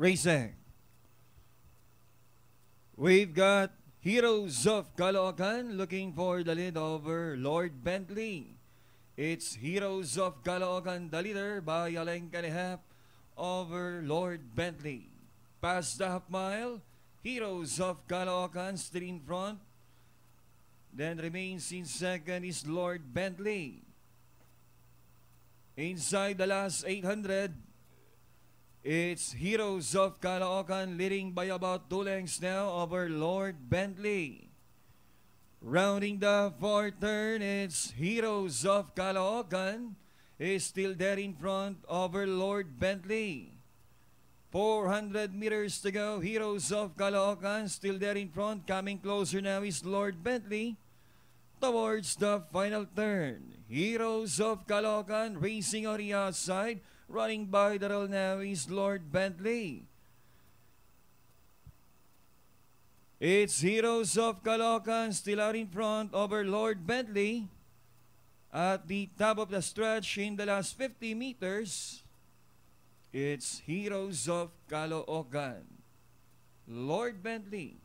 Racing. We've got Heroes of Caloocan looking for the lead over Lord Bentley. It's Heroes of Caloocan, the leader by a length and a half over Lord Bentley. Past the half mile, Heroes of Caloocan still in front. Then remains in second is Lord Bentley. Inside the last 800, it's Heroes of Caloocan leading by about two lengths now over Lord Bentley. Rounding the fourth turn, it's Heroes of Caloocan is still there in front over Lord Bentley. 400 meters to go. Heroes of Caloocan still there in front. Coming closer now is Lord Bentley towards the final turn. Heroes of Caloocan racing on the outside. Running by the rail now is Lord Bentley. It's Heroes of Caloocan still out in front over Lord Bentley. At the top of the stretch in the last 50 meters, it's Heroes of Caloocan. Lord Bentley